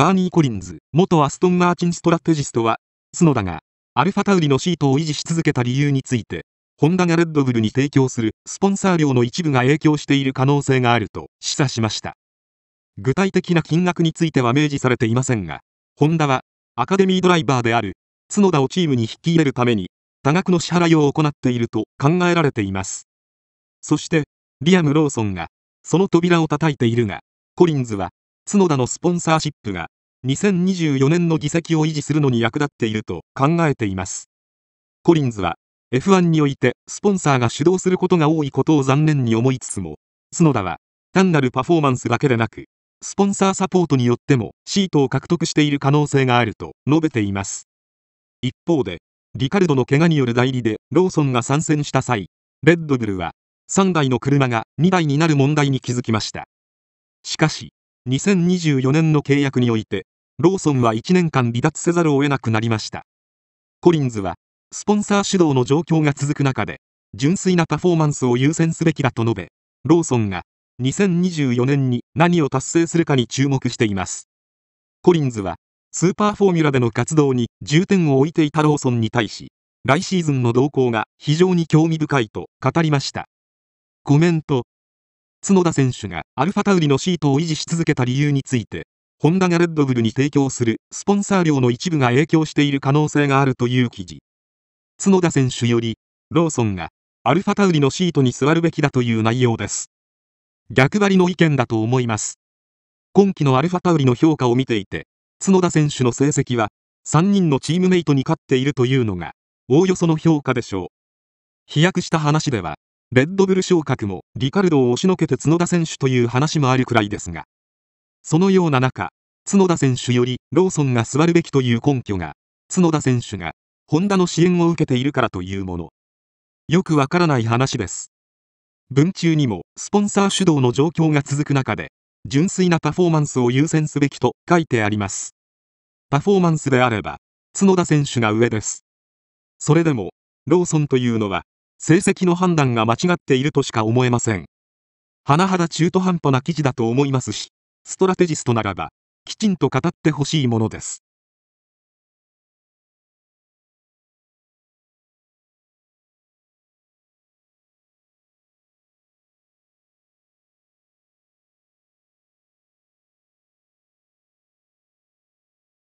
バーニー・コリンズ、元アストン・マーチンストラテジストは、角田が、アルファタウリのシートを維持し続けた理由について、ホンダがレッドブルに提供するスポンサー料の一部が影響している可能性があると示唆しました。具体的な金額については明示されていませんが、ホンダは、アカデミードライバーである、角田をチームに引き入れるために、多額の支払いを行っていると考えられています。そして、リアム・ローソンが、その扉を叩いているが、コリンズは、角田のスポンサーシップが2024年の議席を維持するのに役立っていると考えています。コリンズは F1 においてスポンサーが主導することが多いことを残念に思いつつも角田は単なるパフォーマンスだけでなくスポンサーサポートによってもシートを獲得している可能性があると述べています。一方でリカルドの怪我による代理でローソンが参戦した際レッドブルは3台の車が2台になる問題に気づきました。しかし2024年の契約においてローソンは1年間離脱せざるを得なくなりました。コリンズはスポンサー主導の状況が続く中で純粋なパフォーマンスを優先すべきだと述べローソンが2024年に何を達成するかに注目しています。コリンズはスーパーフォーミュラでの活動に重点を置いていたローソンに対し来シーズンの動向が非常に興味深いと語りました。コメント角田選手がアルファタウリのシートを維持し続けた理由についてホンダがレッドブルに提供するスポンサー料の一部が影響している可能性があるという記事。角田選手よりローソンがアルファタウリのシートに座るべきだという内容です。逆張りの意見だと思います。今季のアルファタウリの評価を見ていて角田選手の成績は3人のチームメイトに勝っているというのがおおよその評価でしょう。飛躍した話ではレッドブル昇格もリカルドを押しのけて角田選手という話もあるくらいですがそのような中角田選手よりローソンが座るべきという根拠が角田選手がホンダの支援を受けているからというもの。よくわからない話です。文中にもスポンサー主導の状況が続く中で純粋なパフォーマンスを優先すべきと書いてあります。パフォーマンスであれば角田選手が上です。それでもローソンというのは成績の判断が間違っているとしか思えません。甚だ中途半端な記事だと思いますしストラテジストならばきちんと語ってほしいものです。